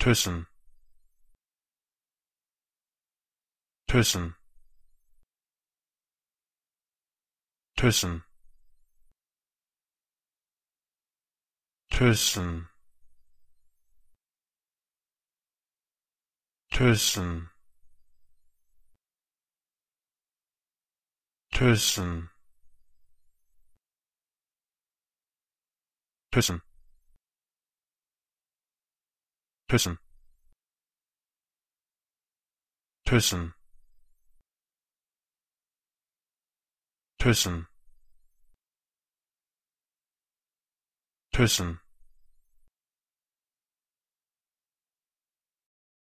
Thyssen. Thyssen. Thyssen. Thyssen. Thyssen. Thyssen. Thyssen küssen küssen küssen küssen